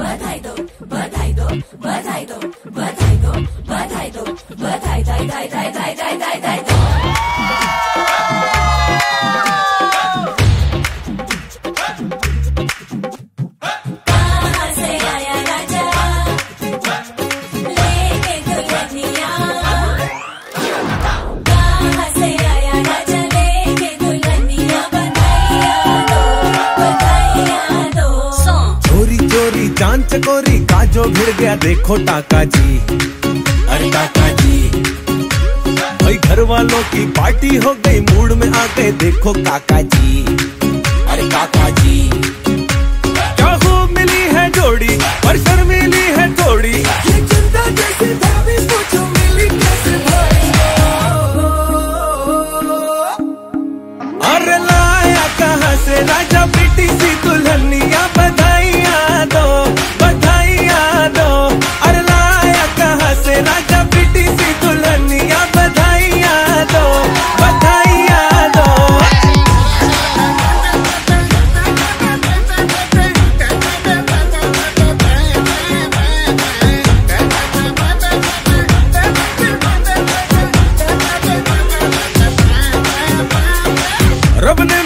बधाई दो बधाई दो बधाई दो बधाई दो बधाई दो बधाई दाई दाई दाई दाई दाई दाई चोरी का चकोरी काजो भिड़ गया देखो टाका जी। अरे टाका जी। भाई घर वालों की पार्टी हो गई मूड में आ गए देखो काका जी। अरे काका जी।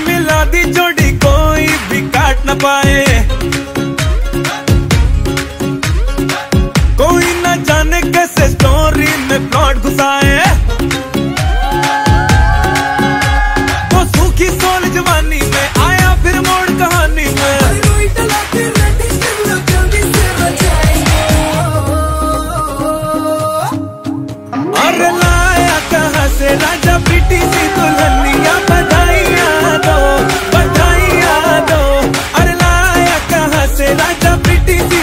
मिला दी जोड़ी, कोई भी काट न पाए। कोई न जाने कैसे स्टोरी में प्लॉट घुसाए। तो सूखी सोल जवानी में आया फिर मोड़ कहानी में। अरे लाया कहा से राजा ब्रिटिश दुल्हन It is